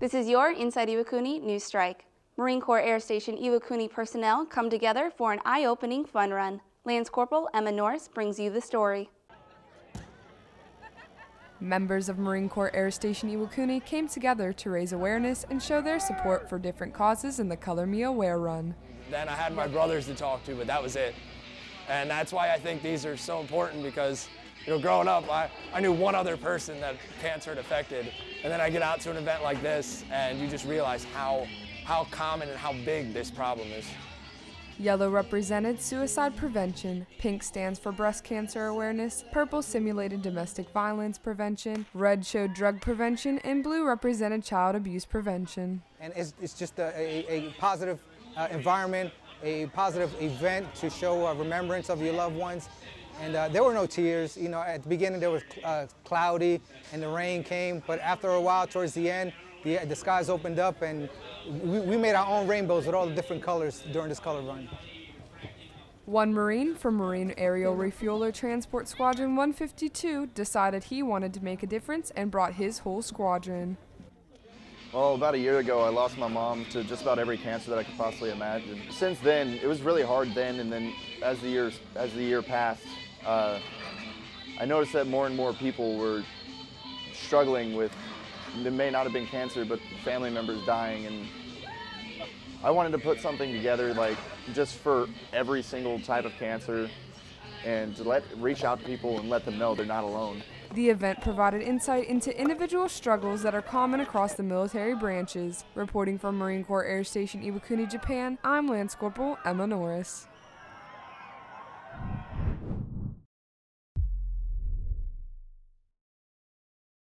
This is your Inside Iwakuni News Strike. Marine Corps Air Station Iwakuni personnel come together for an eye-opening fun run. Lance Corporal Emma Norris brings you the story. Members of Marine Corps Air Station Iwakuni came together to raise awareness and show their support for different causes in the Color Me Aware Run. Then I had my brothers to talk to, but that was it. And that's why I think these are so important because, you know, growing up, I, I knew one other person that cancer had affected. And then I get out to an event like this and you just realize how, how common and how big this problem is. Yellow represented suicide prevention, pink stands for breast cancer awareness, purple simulated domestic violence prevention, red showed drug prevention, and blue represented child abuse prevention. And it's, it's just a, a, a positive uh, environment, a positive event to show a remembrance of your loved ones. And uh, there were no tears. You know, at the beginning there was uh, cloudy and the rain came, but after a while, towards the end, the, the skies opened up and we, we made our own rainbows with all the different colors during this color run. One Marine from Marine Aerial Refueler Transport Squadron 152 decided he wanted to make a difference and brought his whole squadron. Well, about a year ago, I lost my mom to just about every cancer that I could possibly imagine. Since then, it was really hard then, and then as the years as the year passed, uh, I noticed that more and more people were struggling with it may not have been cancer, but family members dying. And I wanted to put something together like just for every single type of cancer and to let reach out to people and let them know they're not alone. The event provided insight into individual struggles that are common across the military branches. Reporting from Marine Corps Air Station Iwakuni, Japan, I'm Lance Corporal Emma Norris.